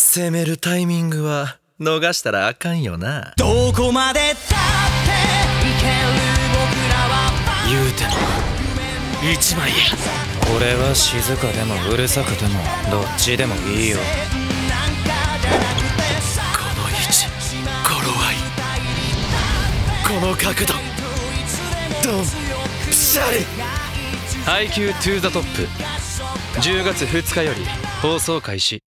攻めるタイミングは逃したらあかんよな。どこまでだっていける僕らは言うても一枚。や俺は静かでもうるさくてもどっちでもいいよ。この位置頃合い。この角度。ドン。ピシャリ。IQ2 ゥザトップ。10月2日より放送開始。